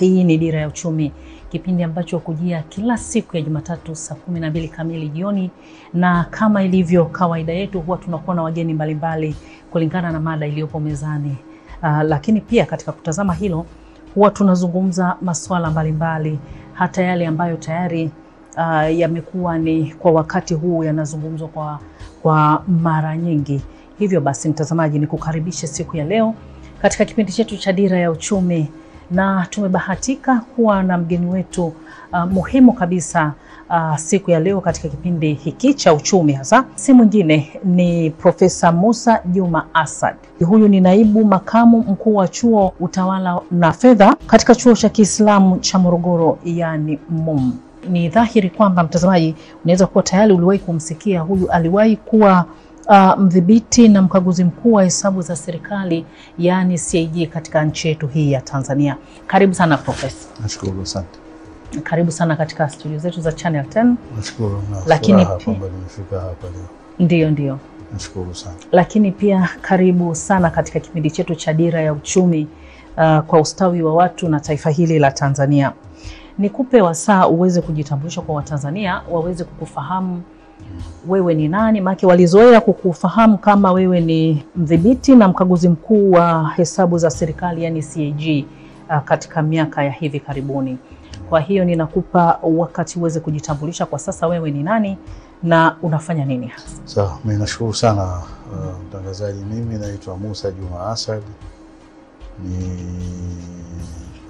Hii ni Dira ya Uchumi, kipindi ambacho hukujia kila siku ya Jumatatu saa kumi na mbili kamili jioni, na kama ilivyo kawaida yetu huwa tunakuwa na wageni mbalimbali kulingana na mada iliyopo mezani. Uh, lakini pia katika kutazama hilo huwa tunazungumza masuala mbalimbali, hata yale ambayo tayari uh, yamekuwa ni kwa wakati huu yanazungumzwa kwa, kwa mara nyingi. Hivyo basi, mtazamaji, ni kukaribishe siku ya leo katika kipindi chetu cha Dira ya Uchumi na tumebahatika kuwa na mgeni wetu uh, muhimu kabisa uh, siku ya leo katika kipindi hiki cha uchumi, hasa si mwingine ni Profesa Musa Juma Asad. Huyu ni naibu makamu mkuu wa chuo utawala na fedha katika chuo cha Kiislamu cha Morogoro, yani MUM. Ni dhahiri kwamba mtazamaji, unaweza kuwa tayari uliwahi kumsikia huyu. Aliwahi kuwa Uh, mdhibiti na mkaguzi mkuu wa hesabu za serikali yaani CAG katika nchi yetu hii ya Tanzania. Karibu sana Profesa. Nashukuru, asante. Karibu sana katika studio zetu za Channel 10. Nashukuru na Lakini kwamba nimefika hapa leo. Ndio, ndio. Nashukuru sana. Lakini pia karibu sana katika kipindi chetu cha Dira ya Uchumi uh, kwa ustawi wa watu na taifa hili la Tanzania. Nikupe wasaa uweze kujitambulisha kwa Watanzania waweze kukufahamu wewe ni nani, maana walizoea kukufahamu kama wewe ni mdhibiti na mkaguzi mkuu wa hesabu za serikali yani CAG uh, katika miaka ya hivi karibuni. Kwa hiyo ninakupa wakati uweze kujitambulisha kwa sasa, wewe ni nani na unafanya nini hasa? Sawa, mimi nashukuru sana mtangazaji. uh, mtangazaji. Mimi naitwa Musa Juma Asad, ni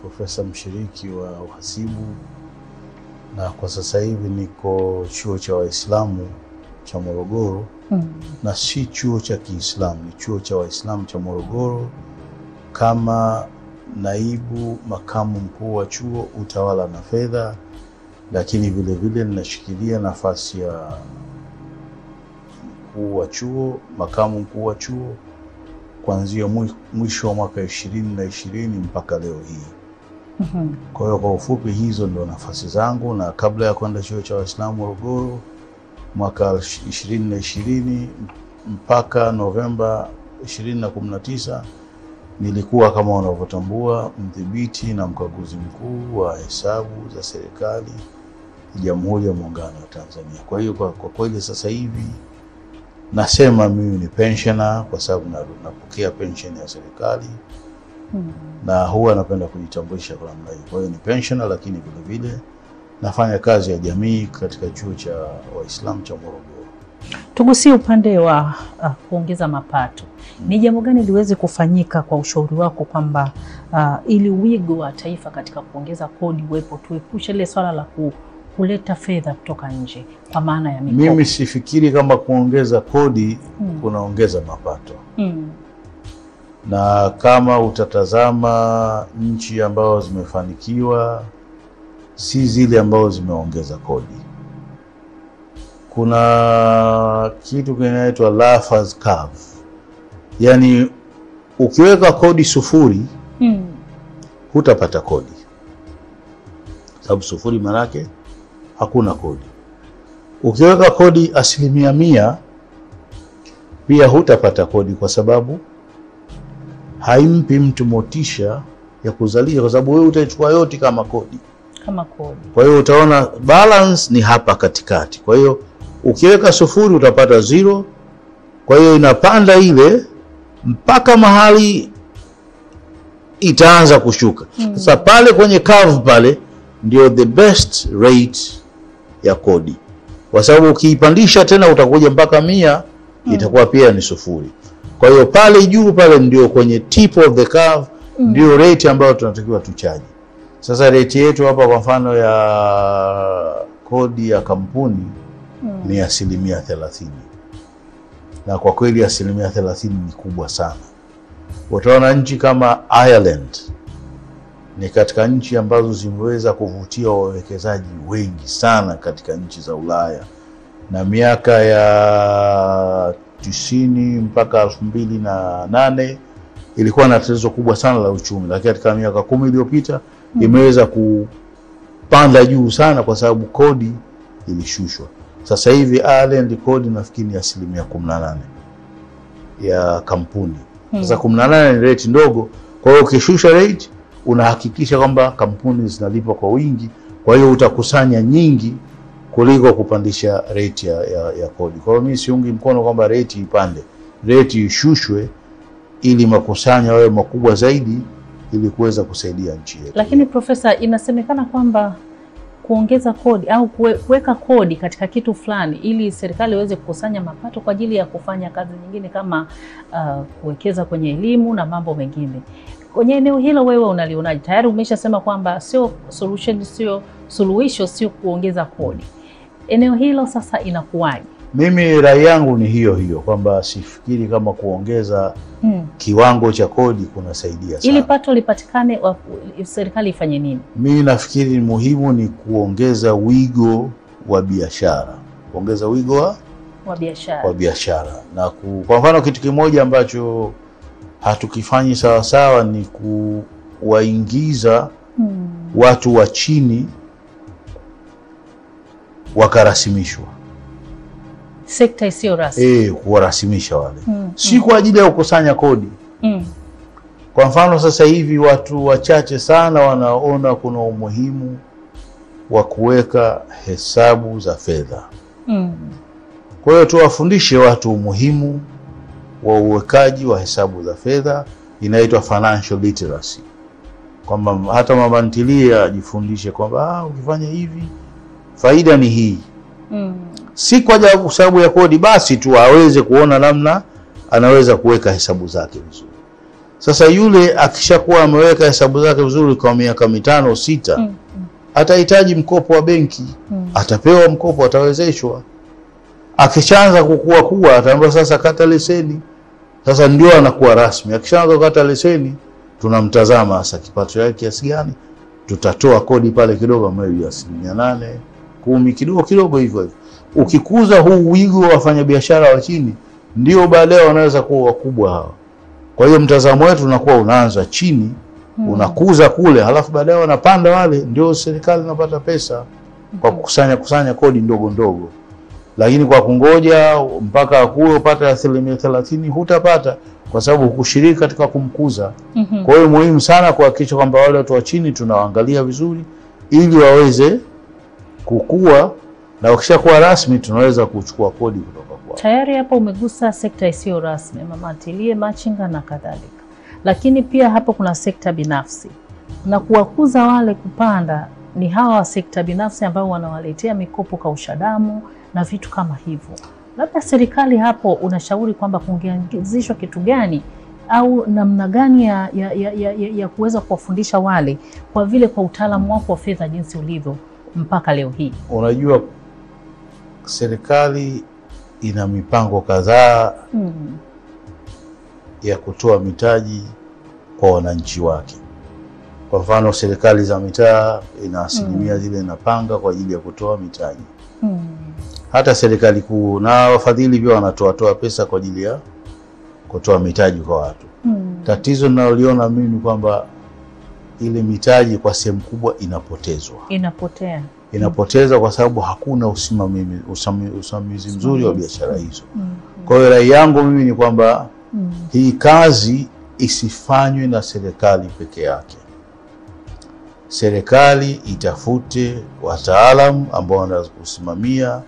profesa mshiriki wa uhasibu na kwa sasa hivi niko chuo cha Waislamu cha Morogoro Mm. na si chuo cha Kiislamu, ni chuo cha Waislamu cha Morogoro kama naibu makamu mkuu wa chuo utawala na fedha, lakini vile vile ninashikilia nafasi ya mkuu wa chuo, makamu mkuu wa chuo kuanzia mwisho wa mwaka ishirini na ishirini mpaka leo hii. Mhm. Kwa hiyo kwa ufupi, hizo ndo nafasi zangu, na kabla ya kwenda chuo cha Waislamu Morogoro mwaka ishirini na ishirini mpaka Novemba ishirini na kumi na tisa nilikuwa kama unavyotambua mdhibiti na mkaguzi mkuu wa hesabu za serikali Jamhuri ya Muungano wa Tanzania. Kwa hiyo kwa, kwa kweli sasa hivi nasema mimi ni pensioner kwa sababu napokea pension ya serikali Mm. na huwa napenda kujitambulisha kwa namna hiyo. Kwa hiyo ni pensioner, lakini vile vile nafanya kazi ya jamii katika chuo cha Waislamu cha Morogoro. Tugusie upande wa uh, kuongeza mapato. Ni jambo gani liweze kufanyika kwa ushauri wako kwamba uh, ili wigo wa taifa katika kuongeza kodi uwepo, tuepushe ile swala la ku, kuleta fedha kutoka nje kwa maana ya mikopo. Mimi sifikiri kama kuongeza kodi Mm. kunaongeza mapato, Mm. Na kama utatazama nchi ambazo zimefanikiwa si zile ambazo zimeongeza kodi. Kuna kitu kinaitwa Laffer's curve, yaani ukiweka kodi sufuri Mm. hutapata kodi, sababu sufuri manake hakuna kodi. Ukiweka kodi asilimia mia pia hutapata kodi, kwa sababu haimpi mtu motisha ya kuzalisha, kwa sababu wewe utaichukua yote kama kodi. Kama kodi. Kwa hiyo utaona balance ni hapa katikati. Kwa hiyo ukiweka sufuri utapata zero, kwa hiyo inapanda ile mpaka mahali itaanza kushuka. Sasa pale kwenye curve pale ndio the best rate ya kodi, kwa sababu ukiipandisha tena utakuja mpaka mia itakuwa pia ni sufuri. Kwa hiyo pale juu pale ndio kwenye tip of the curve mm. ndio rate ambayo tunatakiwa tuchaji. Sasa rate yetu hapa kwa mfano ya kodi ya kampuni Mm. ni asilimia thelathini, na kwa kweli asilimia thelathini ni kubwa sana. Utaona nchi kama Ireland ni katika nchi ambazo zimeweza kuvutia wawekezaji wengi sana katika nchi za Ulaya, na miaka ya tisini mpaka elfu mbili na nane ilikuwa na tatizo kubwa sana la uchumi, lakini katika miaka kumi iliyopita mm. imeweza kupanda juu sana kwa sababu kodi ilishushwa. Sasa hivi Ireland kodi nafikiri ni asilimia kumi na nane ya kampuni. Sasa kumi na nane ni rate ndogo, kwa hiyo ukishusha rate unahakikisha kwamba kampuni zinalipa kwa wingi, kwa hiyo utakusanya nyingi kuliko kupandisha rate ya, ya, ya kodi. Kwa hiyo mimi siungi mkono kwamba rate ipande, rate ishushwe ili makusanyo yawe makubwa zaidi ili kuweza kusaidia nchi yetu. Lakini Profesa, inasemekana kwamba kuongeza kodi au kuweka kodi katika kitu fulani ili serikali iweze kukusanya mapato kwa ajili ya kufanya kazi nyingine kama uh, kuwekeza kwenye elimu na mambo mengine. Kwenye eneo hilo wewe unalionaje? Tayari umeshasema kwamba sio solution, sio suluhisho, sio kuongeza kodi. Eneo hilo sasa inakuwaje? Mimi rai yangu ni hiyo hiyo kwamba sifikiri kama kuongeza Hmm. kiwango cha kodi kunasaidia sana. Ili pato lipatikane, serikali ifanye nini? Mimi nafikiri ni muhimu ni kuongeza wigo wa biashara, kuongeza wigo wa, wa biashara. wa biashara na ku, kwa mfano kitu kimoja ambacho hatukifanyi sawasawa ni kuwaingiza Hmm. watu wa chini wakarasimishwa, Sekta isiyo rasmi. eh, kuwarasimisha wale, mm, si kwa ajili ya kukusanya kodi. mm. Kwa mfano sasa hivi watu wachache sana wanaona kuna umuhimu wa kuweka hesabu za fedha. mm. Kwa hiyo tuwafundishe watu umuhimu wa uwekaji wa hesabu za fedha, inaitwa financial literacy, kwamba hata mama ntilie ajifundishe kwamba ah, ukifanya hivi faida ni hii, mm. si kwa ya sababu ya kodi basi tu aweze kuona namna anaweza kuweka hesabu zake vizuri. Sasa yule akishakuwa ameweka hesabu zake vizuri kwa miaka mitano sita, mm. atahitaji mkopo wa benki, mm. atapewa mkopo, atawezeshwa. Akishaanza kukua kuwa, ataambiwa sasa kata leseni. Sasa ndio anakuwa rasmi. Akishaanza kukata leseni, tunamtazama sasa kipato chake kiasi gani, tutatoa kodi pale kidogo, maybe asilimia nane kumi, kidogo kidogo hivyo hivyo. Ukikuza huu wigo wa wafanyabiashara wa chini, ndio baadaye wanaweza kuwa wakubwa hawa. Kwa hiyo mtazamo wetu unakuwa unaanza chini hmm, unakuza kule, halafu baadaye wanapanda wale, ndio serikali inapata pesa kwa kukusanya kusanya kodi ndogo ndogo. Lakini kwa kungoja mpaka akuwe upate asilimia thelathini hutapata, kwa sababu hukushiriki katika kumkuza. Mhm. Kwa hiyo muhimu sana kuhakikisha kwamba wale watu wa chini tunawaangalia vizuri, ili waweze kukua, na ukishakuwa rasmi tunaweza kuchukua kodi kutoka kwao. Tayari hapo umegusa sekta isiyo rasmi, mama ntilie, machinga na kadhalika, lakini pia hapo kuna sekta binafsi na kuwakuza wale kupanda ni hawa wa sekta binafsi ambao wanawaletea mikopo kausha damu na vitu kama hivyo. Labda serikali hapo unashauri kwamba kungeanzishwa kitu gani au namna gani ya, ya, ya, ya, ya kuweza kuwafundisha wale, kwa vile kwa utaalamu wako wa fedha jinsi ulivyo mpaka leo hii. Unajua, serikali ina mipango kadhaa Mm. ya kutoa mitaji kwa wananchi wake. Kwa mfano, serikali za mitaa ina asilimia zile inapanga kwa ajili ya kutoa mitaji. Mm. Hata serikali kuu na wafadhili pia wanatoa toa pesa kwa ajili ya kutoa mitaji kwa watu. Mm. Tatizo ninaloliona mimi ni kwamba ile mitaji kwa sehemu kubwa inapotezwa, Inapotea. inapoteza kwa sababu hakuna usimamizi, usimamizi mzuri wa biashara hizo. Mm. Kwa hiyo rai yangu mimi ni kwamba Mm. hii kazi isifanywe na serikali peke yake. Serikali itafute wataalamu ambao wanaweza kusimamia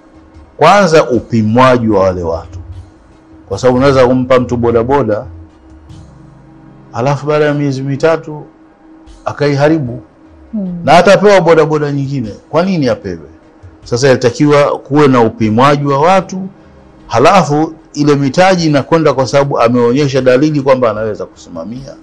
kwanza upimwaji wa wale watu, kwa sababu unaweza kumpa mtu bodaboda alafu baada ya miezi mitatu akaiharibu hmm. na hata apewa bodaboda nyingine. Kwa nini apewe? Sasa ilitakiwa kuwe na upimwaji wa watu, halafu ile mitaji inakwenda kwa sababu ameonyesha dalili kwamba anaweza kusimamia,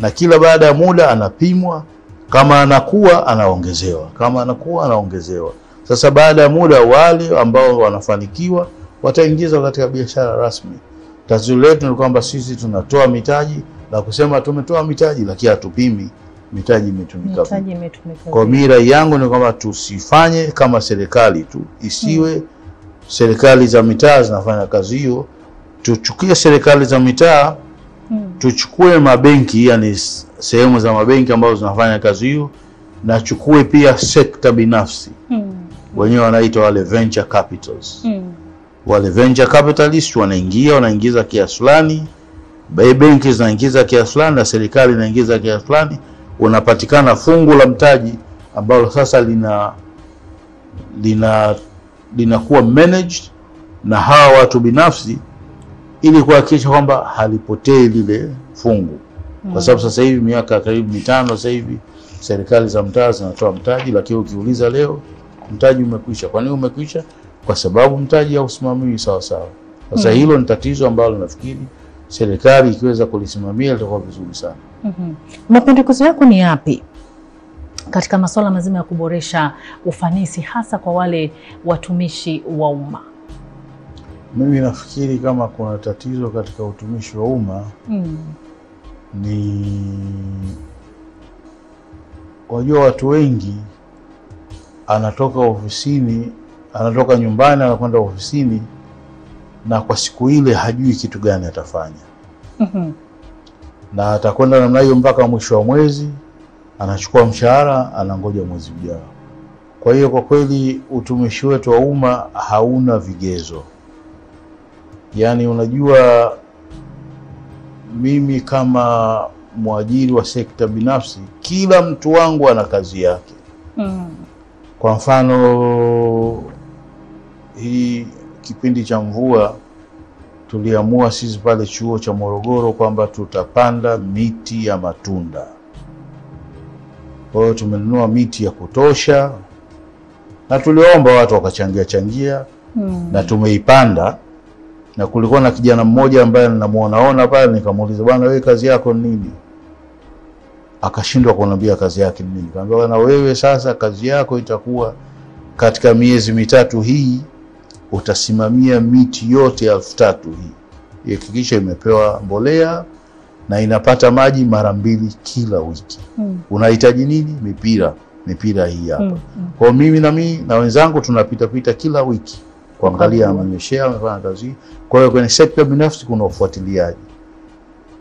na kila baada ya muda anapimwa. Kama anakuwa anaongezewa, kama anakuwa anaongezewa. Sasa baada ya muda wale ambao wanafanikiwa wataingizwa katika biashara rasmi. Tatizo letu ni kwamba sisi tunatoa mitaji na kusema tumetoa mitaji, lakini hatupimi mitaji imetumika. Mitaji imetumika Kwa mimi rai yangu ni kwamba tusifanye kama serikali tu, isiwe hmm. serikali za mitaa zinafanya kazi hiyo. Tuchukie serikali za mitaa, hmm. tuchukue mabenki, yani sehemu za mabenki ambazo zinafanya kazi hiyo, na chukue pia sekta binafsi hmm. wenyewe wanaitwa wale venture capitals. hmm. Wale venture capitalist wanaingia, wanaingiza kiasi fulani, benki zinaingiza kiasi fulani, na serikali inaingiza kiasi fulani, unapatikana fungu la mtaji ambalo sasa lina lina linakuwa managed na hawa watu binafsi ili kuhakikisha kwamba halipotei lile fungu, mm. kwa sababu sasa hivi miaka karibu mitano sasa hivi serikali za mtaa zinatoa mtaji, lakini ukiuliza leo mtaji umekwisha. Kwa nini umekwisha? Kwa sababu mtaji hausimamiwi sawa sawa. Sasa mm. hilo ni tatizo ambalo nafikiri serikali ikiweza kulisimamia litakuwa vizuri sana. Mhm. Mapendekezo yako ni yapi katika masuala mazima ya kuboresha ufanisi hasa kwa wale watumishi wa umma? Mimi nafikiri kama kuna tatizo katika utumishi wa umma Mm. ni wajua, watu wengi anatoka ofisini, anatoka nyumbani anakwenda ofisini, na kwa siku ile hajui kitu gani atafanya, Mhm. Na atakwenda namna hiyo mpaka mwisho wa mwezi, anachukua mshahara, anangoja mwezi ujao. Kwa hiyo kwa kweli utumishi wetu wa umma hauna vigezo. Yaani, unajua mimi kama mwajiri wa sekta binafsi, kila mtu wangu ana kazi yake. Mm. Kwa mfano, hii kipindi cha mvua tuliamua sisi pale chuo cha Morogoro kwamba tutapanda miti ya matunda. Kwa hiyo tumenunua miti ya kutosha na tuliomba watu wakachangia changia Mm. na tumeipanda, na kulikuwa na kijana mmoja ambaye namuonaona pale, nikamuuliza bwana, wewe kazi yako ni nini? Akashindwa kuniambia kazi yake ni nini. Kaambia bwana, wewe sasa kazi yako itakuwa katika miezi mitatu hii utasimamia miti yote elfu tatu hii, ihakikisha imepewa mbolea na inapata maji mara mbili kila wiki. Mm. Unahitaji nini? Mipira, mipira hii hapa. Mm. Mm. Kwa mimi na mimi na wenzangu tunapitapita kila wiki kuangalia amenyeshea amefanya kazi. Kwa hiyo kwenye sekta binafsi kuna ufuatiliaji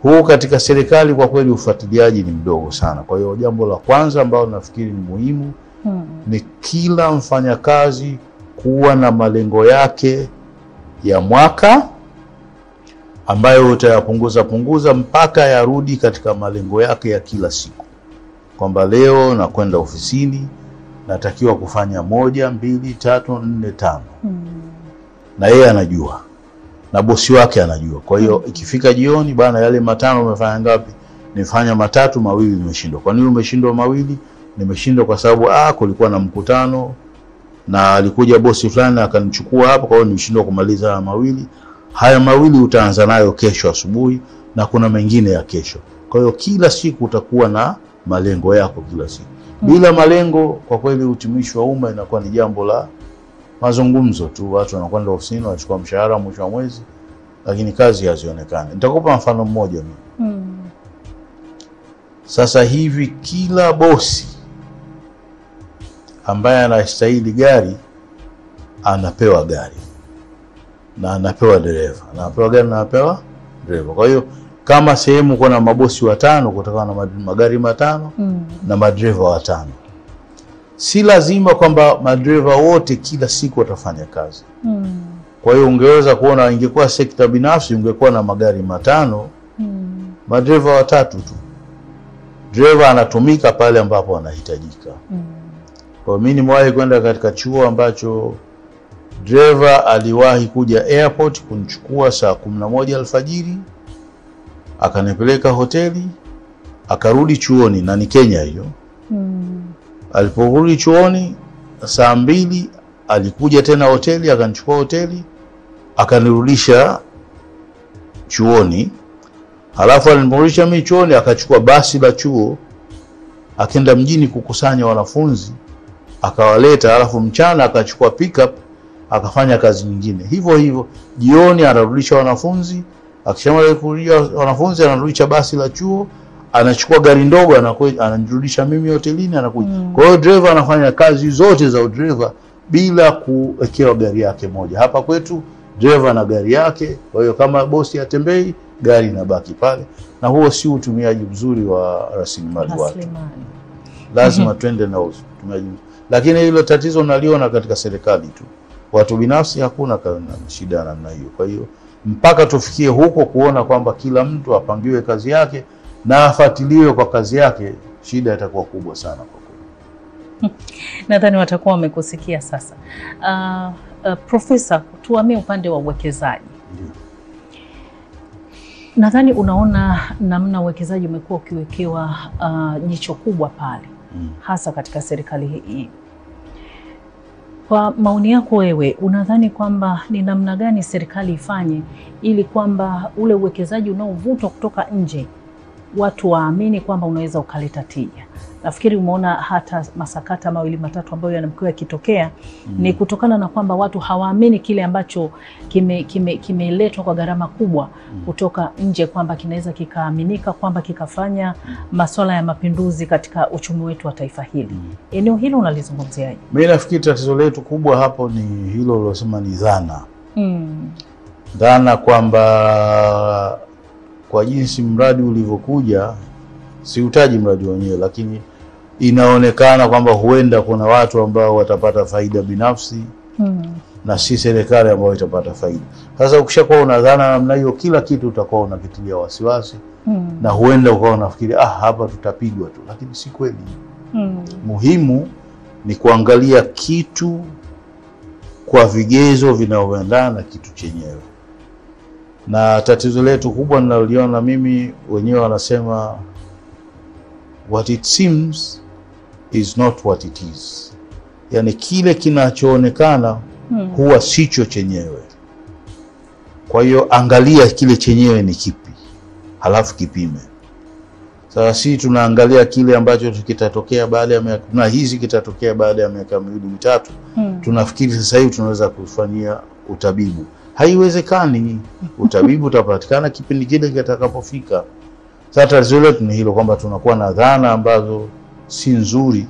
huu, katika serikali kwa kweli ufuatiliaji ni mdogo sana. Kwa hiyo jambo la kwanza ambalo nafikiri ni muhimu Mm. ni kila mfanyakazi kuwa na malengo yake ya mwaka ambayo utayapunguza punguza mpaka yarudi katika malengo yake ya kila siku, kwamba leo nakwenda ofisini natakiwa kufanya moja, mbili, tatu, nne, tano, Mm. na yeye anajua na bosi wake anajua. Kwa hiyo ikifika jioni, bana, yale matano umefanya ngapi? Nifanya matatu, mawili nimeshindwa. Kwa nini umeshindwa mawili? Nimeshindwa kwa sababu ah, kulikuwa na mkutano na alikuja bosi fulani akanichukua hapo, kwa hiyo nimeshindwa kumaliza haya mawili. Haya mawili utaanza nayo kesho asubuhi, na kuna mengine ya kesho. Kwa hiyo kila siku utakuwa na malengo yako kila siku. Bila malengo, kwa kweli utumishi wa umma inakuwa ni jambo la mazungumzo tu. Watu wanakwenda ofisini, wanachukua mshahara mwisho wa mwezi, lakini kazi hazionekani. Nitakupa mfano mmoja mimi. Sasa hivi kila bosi ambaye anastahili gari anapewa gari na anapewa dereva na anapewa gari na anapewa dereva. Kwa hiyo kama sehemu kuna mabosi watano, kutokana na magari matano Mm. na madereva watano. Si lazima kwamba madereva wote kila siku watafanya kazi. Mm. Kwa hiyo ungeweza kuona, ingekuwa sekta binafsi, ungekuwa na magari matano Mm. madereva watatu tu. Dereva anatumika pale ambapo anahitajika. Mm. Kwa mimi nimewahi kwenda katika chuo ambacho dreva aliwahi kuja airport kunichukua saa kumi na moja alfajiri akanipeleka hoteli akarudi chuoni, na ni Kenya hiyo. Mm. Aliporudi chuoni saa mbili alikuja tena hoteli akanichukua hoteli akanirudisha chuoni. Halafu alinirudisha mimi chuoni, akachukua basi la chuo akenda mjini kukusanya wanafunzi akawaleta, alafu mchana akachukua pickup akafanya kazi nyingine. Hivyo hivyo jioni anarudisha wanafunzi, akishamaliza kurudisha wanafunzi anarudisha basi la chuo, anachukua gari ndogo anakuja ananirudisha mimi hotelini anakuja. Mm. Kwa hiyo dereva anafanya kazi zote za udereva bila kuwekewa gari yake moja. Hapa kwetu dereva na gari yake, kwa hiyo kama bosi atembei, gari inabaki pale, na huo si utumiaji mzuri wa rasilimali watu. Lazima twende na utumiaji. Lakini hilo tatizo naliona katika serikali tu, watu binafsi hakuna kana shida ya namna hiyo. Kwa hiyo mpaka tufikie huko kuona kwamba kila mtu apangiwe kazi yake na afuatiliwe kwa kazi yake, shida itakuwa kubwa sana kwa kweli. Nadhani watakuwa wamekusikia sasa. Uh, uh, Profesa, tuamie upande wa uwekezaji. Nadhani unaona namna uwekezaji umekuwa ukiwekewa uh, jicho kubwa pale Mm. hasa katika serikali hii. Kwa maoni yako wewe, unadhani kwamba ni namna gani serikali ifanye ili kwamba ule uwekezaji unaovutwa kutoka nje watu waamini kwamba unaweza ukaleta tija? Nafikiri umeona hata masakata mawili matatu ambayo yanamkiwa yakitokea ni kutokana na kwamba watu hawaamini kile ambacho kimeletwa kime, kime kwa gharama kubwa mm. kutoka nje kwamba kinaweza kikaaminika kwamba kikafanya masuala ya mapinduzi katika uchumi wetu wa taifa hili. mm. Eneo hilo unalizungumziaje? Mimi nafikiri tatizo letu kubwa hapo ni hilo ulosema, ni dhana Mm. dhana kwamba kwa jinsi mradi ulivyokuja, siutaji mradi wenyewe, lakini inaonekana kwamba huenda kuna watu ambao watapata faida binafsi hmm. na si serikali ambayo itapata faida. Sasa ukishakuwa unadhana namna hiyo, kila kitu utakuwa unakitilia wasiwasi hmm. na huenda ukawa unafikiri ah, hapa tutapigwa tu, lakini si kweli. hmm. Muhimu ni kuangalia kitu kwa vigezo vinavyoendana na kitu chenyewe, na tatizo letu kubwa ninaloliona mimi, wenyewe wanasema what it seems is not what it is, yani kile kinachoonekana hmm, huwa sicho chenyewe. Kwa hiyo angalia kile chenyewe ni kipi, halafu kipime. Sasa si tunaangalia kile ambacho kitatokea baada ya miaka na hizi kitatokea baada ya miaka miwili mitatu, hmm, tunafikiri sasa hivi tunaweza kufanyia utabibu. Haiwezekani. Utabibu utapatikana kipindi kile kitakapofika. Sasa tatizo letu ni hilo kwamba tunakuwa na dhana ambazo si nzuri,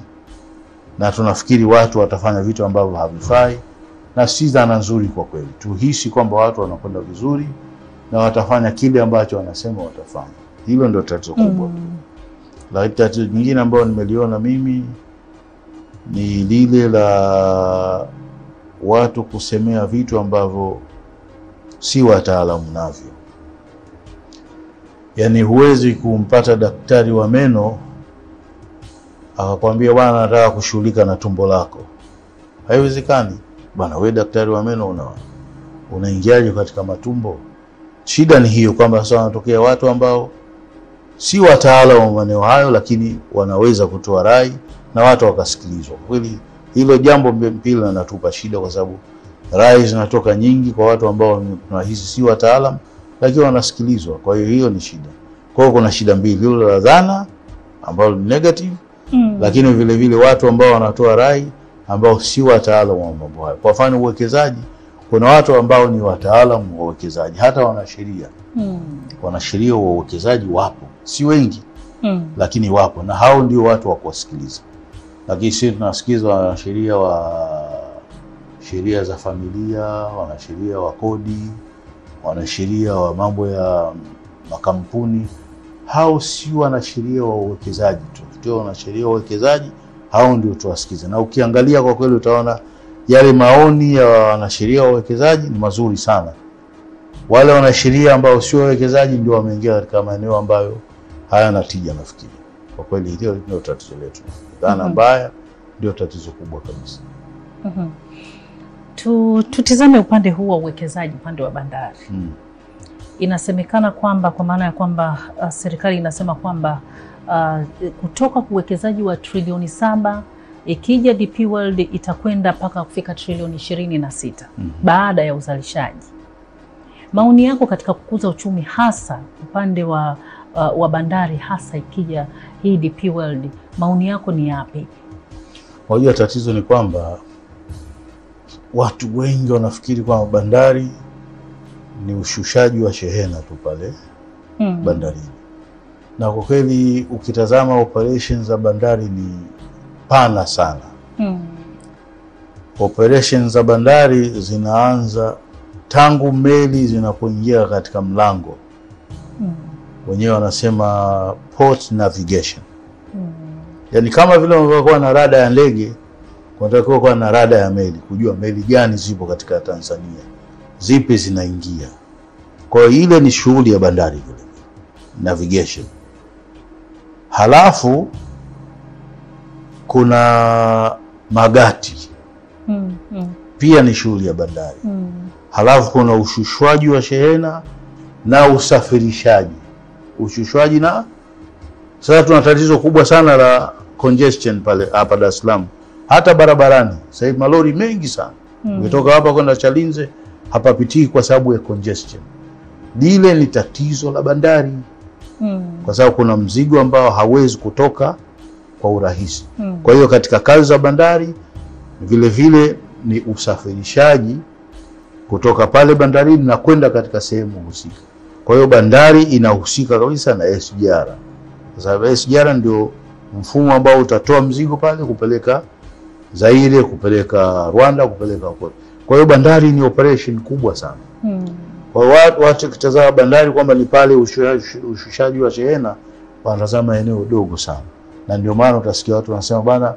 na tunafikiri watu watafanya vitu ambavyo havifai, na si dhana nzuri kwa kweli. Tuhisi kwamba watu wanakwenda vizuri na watafanya kile ambacho wanasema watafanya. Hilo ndio tatizo kubwa. Mm. Lakini tatizo jingine ambayo nimeliona mimi ni lile la watu kusemea vitu ambavyo si wataalamu navyo. Yaani, huwezi kumpata daktari wa meno akakwambia bwana, nataka kushughulika na tumbo lako. Haiwezekani bwana. We daktari wa meno una unaingiaje katika matumbo? Shida ni hiyo kwamba sasa wanatokea watu ambao si wataalamu wa maeneo hayo, lakini wanaweza kutoa rai na watu wakasikilizwa. Kweli hilo jambo pili linatupa shida, kwa sababu rai zinatoka nyingi kwa watu ambao hizi si wataalam, lakini wanasikilizwa. Kwa hiyo hiyo ni shida. Kwa hiyo kuna shida mbili, hilo la dhana ambalo ni negative, Mm. lakini vile vile watu ambao wanatoa rai ambao si wataalam wa mambo hayo. Kwa mfano uwekezaji, kuna watu ambao ni wataalam wa uwekezaji, hata wanasheria Mm. wanasheria wa uwekezaji wapo, si wengi Mm. lakini wapo, na hao ndio watu wa kuwasikiliza. Lakini sisi tunasikiza wanasheria wa sheria za familia, wanasheria wa kodi, wanasheria wa mambo ya makampuni. Hao si wanasheria wa uwekezaji tu, ndio wanasheria wa uwekezaji, hao ndio tuwasikize. Na ukiangalia kwa kweli utaona yale maoni ya wanasheria wa uwekezaji ni mazuri sana. Wale wanasheria ambao sio wawekezaji ndio wameingia katika maeneo ambayo hayana tija. Nafikiri kwa kweli hilo ndio tatizo letu, dhana Mhm. mbaya ndio tatizo kubwa kabisa. Mhm. Tu, tutizame upande huu wa uwekezaji, upande wa bandari. Mm. Inasemekana kwamba kwa maana ya kwamba uh, serikali inasema kwamba uh, kutoka uwekezaji wa trilioni saba ikija DP World itakwenda mpaka kufika trilioni ishirini na sita Mhm. baada ya uzalishaji. Maoni yako katika kukuza uchumi hasa upande wa, uh, wa bandari hasa ikija hii DP World, maoni yako ni yapi? Unajua, tatizo ni kwamba watu wengi wanafikiri kwamba bandari ni ushushaji wa shehena tu pale Mm. bandarini, na kwa kweli ukitazama operations za bandari ni pana sana. Mm. Operations za bandari zinaanza tangu meli zinapoingia katika mlango, Mm. wenyewe wanasema port navigation Mm. Yani kama vile unavyokuwa na rada ya ndege kunatakiwa kuwa na rada ya meli, kujua meli gani zipo katika Tanzania, zipi zinaingia. Kwa hiyo ile ni shughuli ya bandari vile navigation. Halafu kuna magati Mm, mm, pia ni shughuli ya bandari. mm. Halafu kuna ushushwaji wa shehena na usafirishaji, ushushwaji na sasa, tuna tatizo kubwa sana la congestion pale hapa Dar es Salaam, hata barabarani sasa hivi malori mengi sana Mm. ukitoka hapa kwenda Chalinze hapapitii kwa sababu ya congestion. Lile ni tatizo la bandari, Mm, kwa sababu kuna mzigo ambao hawezi kutoka kwa urahisi. mm. Kwa hiyo katika kazi za bandari vile vile ni usafirishaji kutoka pale bandarini na kwenda katika sehemu husika. Kwa hiyo bandari inahusika kabisa na SGR, kwa sababu SGR ndio mfumo ambao utatoa mzigo pale kupeleka Zaire, kupeleka Rwanda, kupeleka huko. Kwa hiyo bandari ni operation kubwa sana. hmm. Kwa hiyo watu wakitazama bandari kwamba ni pale ushushaji ushushaji wa shehena, wanatazama eneo dogo sana, na ndio maana utasikia watu wanasema bana,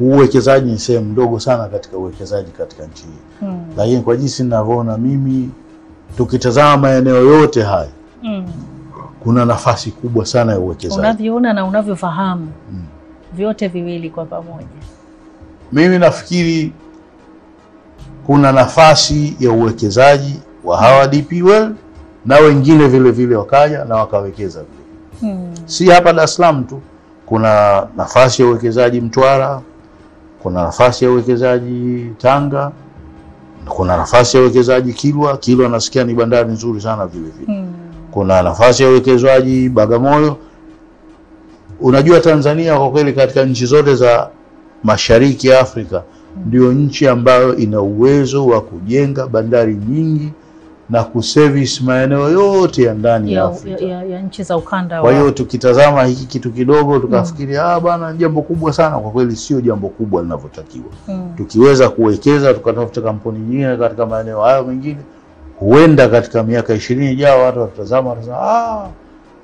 uwekezaji ni sehemu ndogo sana katika uwekezaji katika nchi hii. hmm. Lakini kwa jinsi ninavyoona mimi, tukitazama maeneo yote haya, hmm. kuna nafasi kubwa sana ya uwekezaji. Unavyoona na unavyofahamu hmm. vyote viwili kwa pamoja. Mimi nafikiri kuna nafasi ya uwekezaji wa hawa DP World na wengine vile vile wakaja na wakawekeza vile hmm. si hapa Dar es Salaam tu, kuna nafasi ya uwekezaji Mtwara, kuna nafasi ya uwekezaji Tanga, kuna nafasi ya uwekezaji Kilwa. Kilwa nasikia ni bandari nzuri sana vile vile. hmm. Kuna nafasi ya uwekezaji Bagamoyo. Unajua, Tanzania kwa kweli katika nchi zote za mashariki ya Afrika ndio nchi ambayo ina uwezo wa kujenga bandari nyingi na kuservice maeneo yote ya ndani ya Afrika. ya, ya, ya nchi za ukanda Kwa hiyo tukitazama hiki kitu kidogo tukafikiri mm. ah, bana, ni jambo kubwa sana. Kwa kweli sio jambo kubwa linavyotakiwa. Mm. Tukiweza kuwekeza tukatafuta kampuni nyingine katika maeneo hayo mengine, huenda katika miaka ishirini ijayo watu watatazama watasema, ah,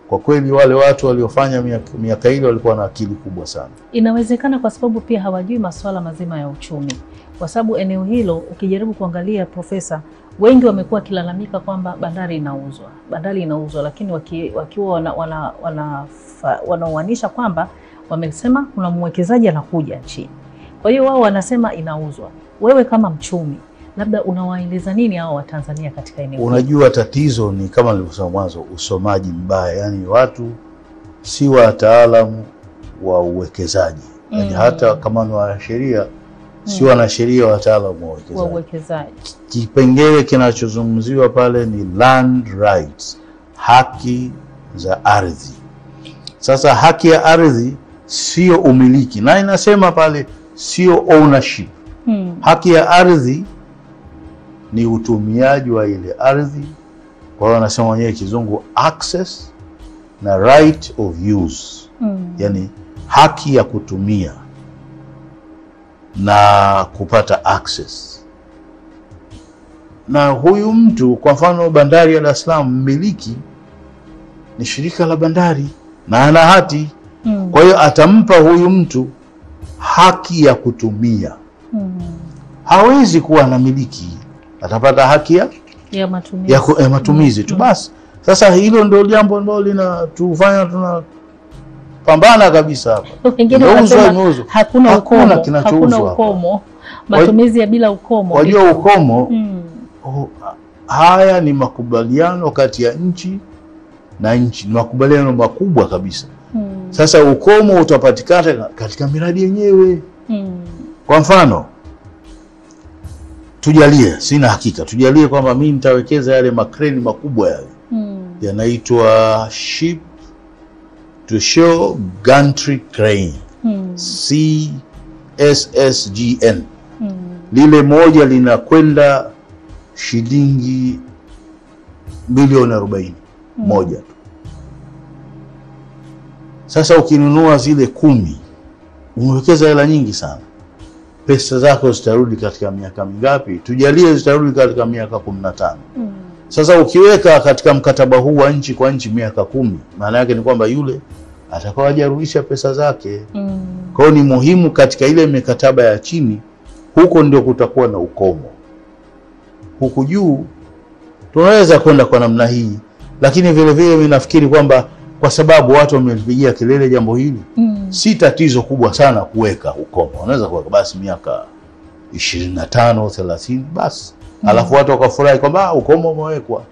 kwa kweli wale watu waliofanya miaka, ile walikuwa na akili kubwa sana. Inawezekana kwa sababu pia hawajui masuala mazima ya uchumi, kwa sababu eneo hilo ukijaribu kuangalia, Profesa, wengi wamekuwa wakilalamika kwamba bandari inauzwa, bandari inauzwa, lakini waki, wakiwa wana, wana, wana, kwamba wamesema kuna mwekezaji anakuja nchini, kwa hiyo wao wanasema inauzwa. Wewe kama mchumi, labda unawaeleza nini hao Watanzania katika eneo? Unajua, tatizo ni kama nilivyosema mwanzo, usomaji mbaya, yaani watu si wataalamu wa uwekezaji mm. Yani hata kama ni wanasheria si wanasheria wataalamu wa uwekezaji? Kipengele kinachozungumziwa pale ni land rights, haki za ardhi. Sasa haki ya ardhi sio umiliki, na inasema pale sio ownership. Hmm. Haki ya ardhi ni utumiaji wa ile ardhi, kwa hiyo wanasema wenyewe kizungu access na right of use, mm. yani haki ya kutumia na kupata access. Na huyu mtu kwa mfano bandari ya Dar es Salaam, mmiliki ni shirika la bandari na ana hati, mm. kwa hiyo atampa huyu mtu haki ya kutumia. mm. Hawezi kuwa na miliki, atapata haki ya, ya matumizi ya, ya matumizi tu basi. Sasa hilo ndio jambo ambalo linatufanya tunapambana kabisa hapa. wengine wanasema Hakuna ukomo, hakuna kinachouzwa ukomo, matumizi ya bila ukomo. Wajua ukomo mm. oh, haya ni makubaliano kati ya nchi na nchi, ni makubaliano makubwa kabisa. mm. Sasa ukomo utapatikana katika miradi yenyewe. mm. Kwa mfano tujalie, sina hakika, tujalie kwamba mimi nitawekeza yale makreni makubwa yale mm. yanaitwa ship to show gantry crane mm. CSSGN. mm. Lile moja linakwenda shilingi milioni arobaini moja tu. Sasa ukinunua zile kumi, umewekeza hela nyingi sana. Pesa zako zitarudi katika miaka mingapi? Tujalie zitarudi katika miaka kumi na tano. Mm. Sasa ukiweka katika mkataba huu wa nchi kwa nchi miaka kumi, maana yake ni kwamba yule atakuwa hajarudisha pesa zake. Mm. Kwa hiyo ni muhimu katika ile mikataba ya chini, huko ndio kutakuwa na ukomo. Huku juu tunaweza kwenda kwa namna hii, lakini vile vile mimi nafikiri kwamba kwa sababu watu wamelipigia kelele jambo hili, Mm. si tatizo kubwa sana kuweka ukomo. unaweza kuweka basi miaka ishirini na tano thelathini basi, alafu watu wakafurahi kwamba ah, ukomo umewekwa,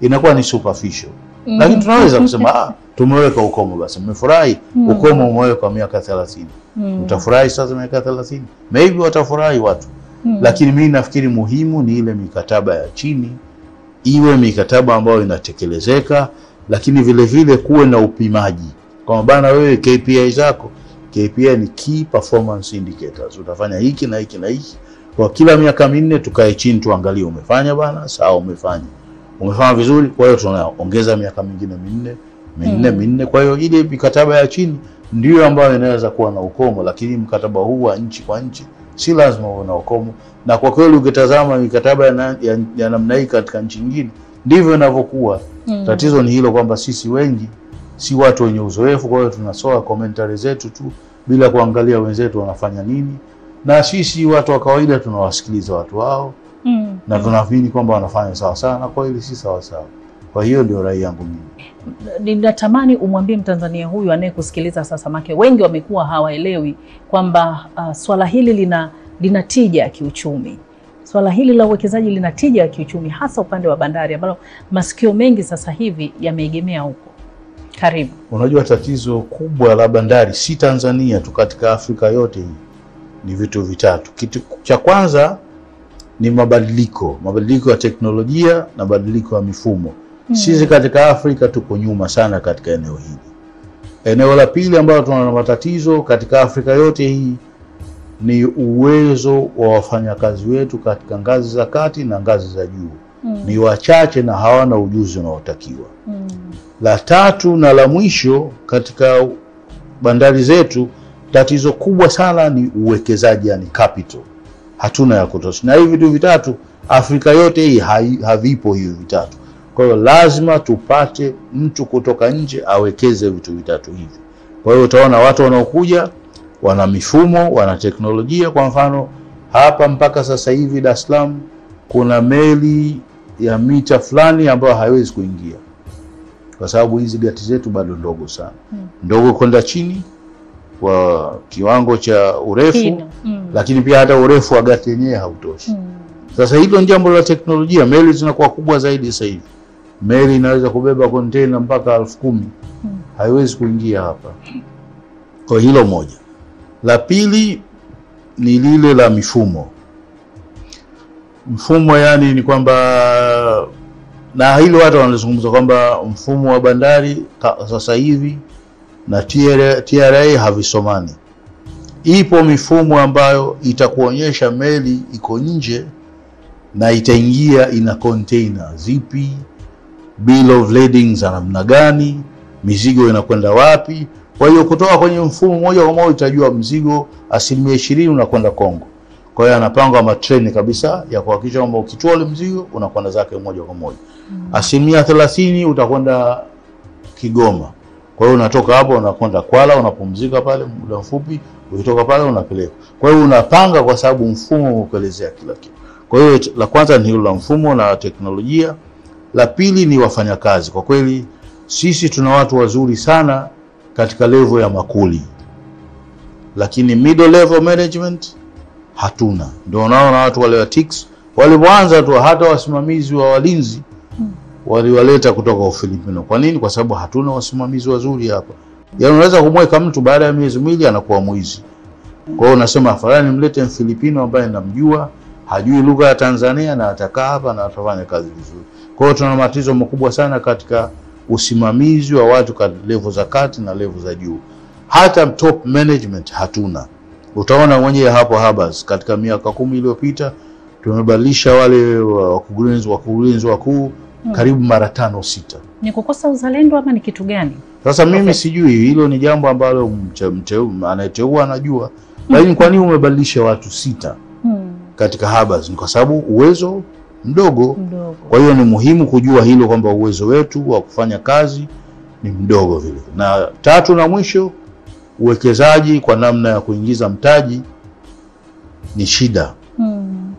inakuwa ni superficial Mm. lakini tunaweza kusema ah, tumeweka ukomo basi, mmefurahi Mm. ukomo umewekwa miaka thelathini Mm. utafurahi sasa miaka thelathini maybe watafurahi watu Mm. lakini mimi nafikiri muhimu ni ile mikataba ya chini iwe mikataba ambayo inatekelezeka, lakini vile vile kuwe na upimaji kwamba bana, wewe KPI zako, KPI ni key performance indicators, utafanya hiki na hiki na hiki kwa kila miaka minne. Tukae chini tuangalie, umefanya bana, sawa, umefanya umefanya vizuri, kwa hiyo tunaongeza miaka mingine minne minne hmm, minne. Kwa hiyo ile mikataba ya chini ndiyo ambayo inaweza kuwa na ukomo, lakini mkataba huu wa nchi kwa nchi si lazima uwe na ukomo. Na kwa kweli ukitazama mikataba ya, na, ya, ya namna hii katika nchi nyingine ndivyo inavyokuwa. Mm. Tatizo ni hilo kwamba sisi wengi si watu wenye uzoefu, kwa hiyo tunasoa komentari zetu tu bila kuangalia wenzetu wanafanya nini, na sisi watu wa kawaida tunawasikiliza watu wao Mm. na tunaamini kwamba wanafanya sawa sawa, na kweli si sawa sawa. Kwa hiyo ndio rai yangu mimi. Ninatamani umwambie Mtanzania huyu anayekusikiliza sasa, make wengi wamekuwa hawaelewi kwamba uh, swala hili lina lina tija ya kiuchumi. Swala hili la uwekezaji lina tija ya kiuchumi, hasa upande wa bandari ambalo masikio mengi sasa hivi yameegemea huko. Karibu. Unajua, tatizo kubwa la bandari si Tanzania tu, katika Afrika yote hii ni vitu vitatu. Kitu cha kwanza ni mabadiliko, mabadiliko ya teknolojia na mabadiliko ya mifumo. Sisi katika Afrika tuko nyuma sana katika eneo hili. Eneo la pili ambalo tuna matatizo katika Afrika yote hii ni uwezo wa wafanyakazi wetu katika ngazi za kati na ngazi za juu, Mm. ni wachache na hawana ujuzi unaotakiwa. Mm. La tatu na la mwisho katika bandari zetu, tatizo kubwa sana ni uwekezaji, yani capital, hatuna ya kutosha. Na hivi vitu vitatu Afrika yote hii havipo hivi vitatu. Kwa hiyo lazima tupate mtu kutoka nje awekeze vitu vitatu hivi. Kwa hiyo utaona watu wanaokuja wana mifumo, wana teknolojia. Kwa mfano hapa mpaka sasa hivi Dar es Salaam kuna meli ya mita fulani ambayo haiwezi kuingia kwa sababu hizi gati zetu bado ndogo sana, Mm. ndogo kwenda chini kwa kiwango cha urefu, hmm. Mm. lakini pia hata urefu wa gati yenyewe hautoshi. Mm. Sasa hilo ni jambo la teknolojia. Meli zinakuwa kubwa zaidi sasa hivi, meli inaweza kubeba kontena mpaka elfu kumi Mm. haiwezi kuingia hapa. Kwa hilo moja. La pili ni lile la mifumo. Mfumo yani ni kwamba, na hilo watu wanazungumza kwamba mfumo wa bandari sasa hivi na TRA, TRA havisomani. Ipo mifumo ambayo itakuonyesha meli iko nje na itaingia ina container zipi, bill of lading za namna gani, mizigo inakwenda wapi. Kwa hiyo kutoka kwenye mfumo moja kwa moja utajua mzigo asilimia ishirini unakwenda Kongo. Kwa hiyo anapanga matreni kabisa ya kuhakikisha kwamba ukitoa ule mzigo unakwenda zake moja kwa moja. Asilimia thelathini utakwenda Kigoma. Kwa hiyo unatoka hapo unakwenda Kwala, unapumzika pale muda mfupi, ukitoka pale unapeleka. Kwa hiyo unapanga kwa sababu mfumo umekuelezea kila kitu. Kwa hiyo la kwanza ni hilo la mfumo na teknolojia. La pili ni wafanyakazi. Kwa kweli sisi tuna watu wazuri sana katika level ya makuli, lakini middle level management hatuna. Ndio unaona watu wale wa TICS walipoanza tu, hata wasimamizi wa walinzi waliwaleta kutoka Ufilipino. Kwa nini? Kwa sababu hatuna wasimamizi wazuri hapa. Yaani unaweza kumweka mtu baada ya miezi miwili anakuwa mwizi. Kwa hiyo unasema afadhali mlete Mfilipino ambaye namjua, hajui lugha ya Tanzania na atakaa hapa na atafanya kazi vizuri. Kwa hiyo tuna matatizo makubwa sana katika usimamizi wa watu kwa levo za kati na levo za juu. Hata top management hatuna. Utaona mwenyewe hapo Habas, katika miaka kumi iliyopita tumebadilisha wale wakurugenzi wakurugenzi wakuu karibu mara tano sita. Ni kukosa uzalendo ama ni kitu gani? Sasa mimi Okay. sijui hilo ni jambo ambalo anayeteua anajua, lakini kwa nini umebadilisha watu sita Hmm. katika Habas? Ni kwa sababu uwezo mdogo. Mdogo. Kwa hiyo ni muhimu kujua hilo kwamba uwezo wetu wa kufanya kazi ni mdogo vile. Na tatu na mwisho uwekezaji kwa namna ya kuingiza mtaji ni shida. hmm.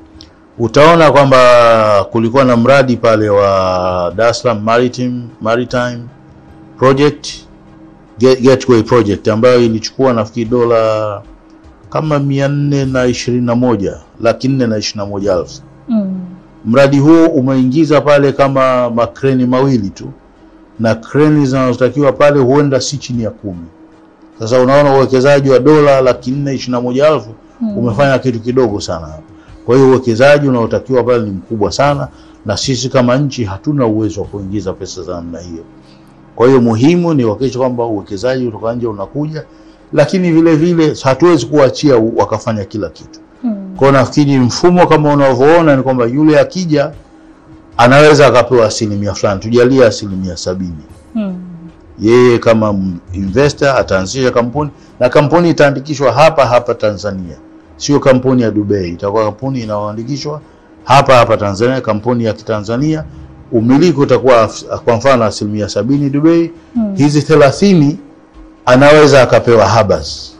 Utaona kwamba kulikuwa na mradi pale wa Dar es Salaam Maritime, Maritime Project Gateway Project ambayo ilichukua nafikiri dola kama mia nne na ishirini na moja laki nne na ishirini na moja elfu. Mm. Mradi huo umeingiza pale kama makreni mawili tu, na kreni zinazotakiwa pale huenda si chini ya kumi. Sasa unaona uwekezaji wa dola laki nne ishirini na moja elfu hmm, umefanya kitu kidogo sana hapa. Kwa hiyo uwekezaji unaotakiwa pale ni mkubwa sana, na sisi kama nchi hatuna uwezo wa kuingiza pesa za namna hiyo. Kwa hiyo muhimu ni kuhakikisha kwamba uwekezaji kutoka nje unakuja, lakini vile vile hatuwezi kuachia wakafanya kila kitu. Mm. Kwa nafikiri mfumo kama unavyoona ni kwamba yule akija anaweza akapewa asilimia fulani, tujalie asilimia sabini Mm. yeye kama investor ataanzisha kampuni na kampuni itaandikishwa hapa hapa Tanzania, sio kampuni ya Dubai. Itakuwa kampuni inayoandikishwa hapa hapa Tanzania, kampuni ya Kitanzania. Umiliki utakuwa kwa mfano asilimia sabini Dubai, Mm. hizi thelathini anaweza akapewa Habas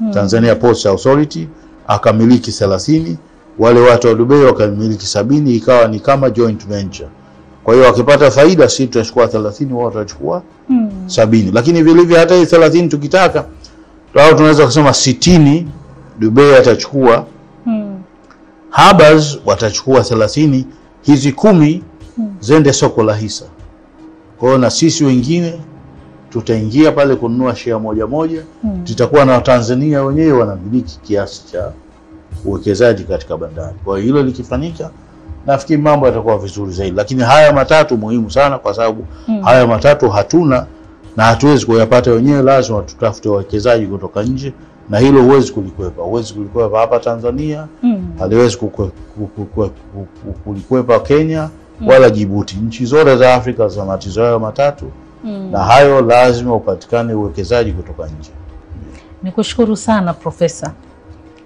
Mm. Tanzania Ports Authority akamiliki thelathini, wale watu wa Dubai wakamiliki sabini, ikawa ni kama joint venture. Kwa hiyo wakipata faida, sisi tutachukua thelathini, wao watachukua Mm. sabini lakini vilivyo hata hii thelathini tukitaka au tunaweza kusema sitini Dubai atachukua Mm. Habas watachukua thelathini hizi kumi Mm. zende soko la hisa kwa hiyo na sisi wengine tutaingia pale kununua share moja moja hmm. tutakuwa na Watanzania wenyewe wanamiliki kiasi cha uwekezaji katika bandari kwa hiyo hilo likifanyika nafikiri mambo yatakuwa vizuri zaidi lakini haya matatu muhimu sana kwa sababu hmm. haya matatu hatuna na hatuwezi kuyapata wenyewe, lazima tutafute wawekezaji kutoka nje, na hilo huwezi kulikwepa. Huwezi kulikwepa hapa Tanzania, Mm. haliwezi kulikwepa Kenya wala Jibuti. Nchi zote za Afrika zina matatizo hayo matatu, Mm. na hayo lazima upatikane uwekezaji kutoka nje. Nikushukuru sana Profesa,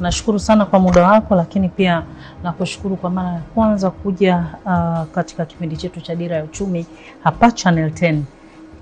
nashukuru sana kwa muda wako, lakini pia nakushukuru kwa mara ya kwanza kuja uh, katika kipindi chetu cha Dira ya Uchumi hapa Channel 10.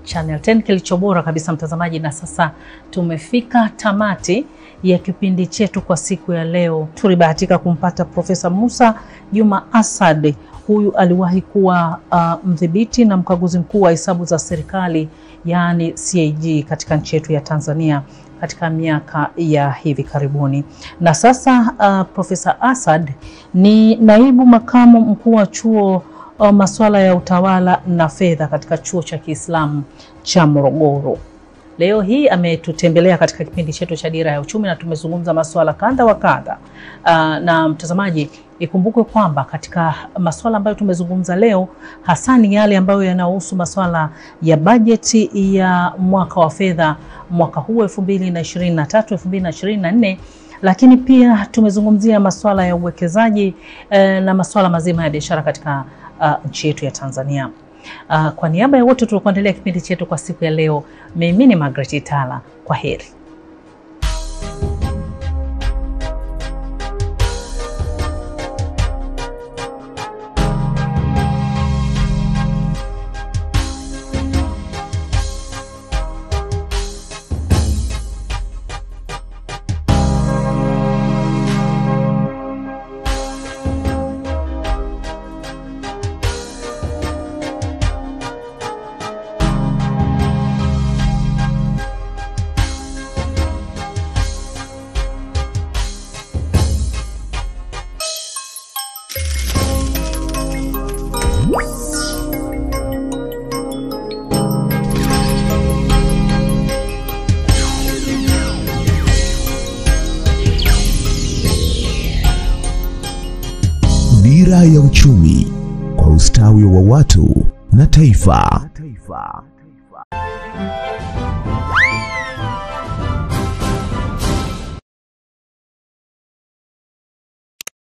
Channel 10 kilicho bora kabisa mtazamaji, na sasa tumefika tamati ya kipindi chetu kwa siku ya leo. Tulibahatika kumpata Profesa Musa Juma Asad. Huyu aliwahi kuwa uh, mdhibiti na mkaguzi mkuu wa hesabu za serikali yaani CAG katika nchi yetu ya Tanzania katika miaka ya hivi karibuni, na sasa uh, Profesa Asad ni naibu makamu mkuu wa chuo uh, masuala ya utawala na fedha katika chuo cha Kiislamu cha Morogoro. Leo hii ametutembelea katika kipindi chetu cha Dira ya Uchumi na tumezungumza masuala kadha wa kadha. Uh, na mtazamaji, ikumbukwe kwamba katika masuala ambayo tumezungumza leo hasa ni yale ambayo yanahusu masuala ya bajeti ya mwaka wa fedha mwaka huu 2023 2024 lakini pia tumezungumzia masuala ya uwekezaji eh, na masuala mazima ya biashara katika uh, nchi yetu ya Tanzania. Uh, kwa niaba ya wote tuliokuandalia kipindi chetu kwa siku ya leo, mimi ni Margaret Itala. Kwa heri. Kwa